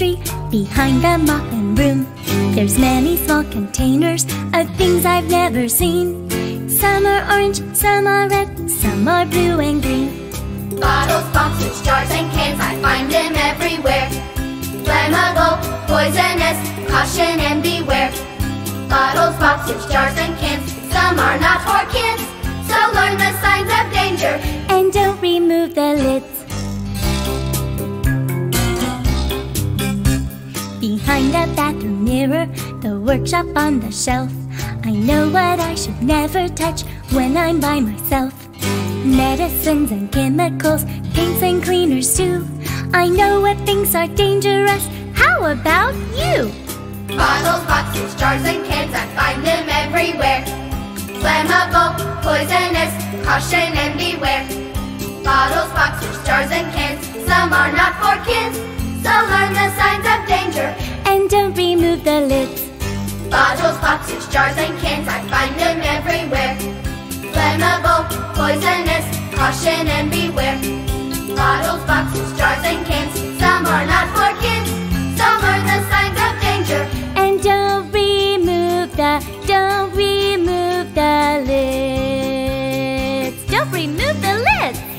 tree behind the mopping room. There's many small containers of things I've never seen. Some are orange, some are red, some are blue and green. Bottles, boxes, jars, and cans, I find them everywhere. Flammable, poisonous, caution and beware. Bottles, boxes, jars, and cans, some are not for kids. So learn the signs of danger. And don't remove the lids. Behind the bathroom mirror, the workshop on the shelf. I know what I should never touch when I'm by myself. Medicines and chemicals, paints and cleaners too. I know what things are dangerous. How about you? Bottles, boxes, jars, and cans, I find them everywhere. Flammable, poisonous, caution and beware. remove the lid. Bottles, boxes, jars, and cans, I find them everywhere. Flammable, poisonous, caution and beware. Bottles, boxes, jars, and cans, some are not for kids. Some are the signs of danger. And don't remove the, don't remove the lids. Don't remove the lids.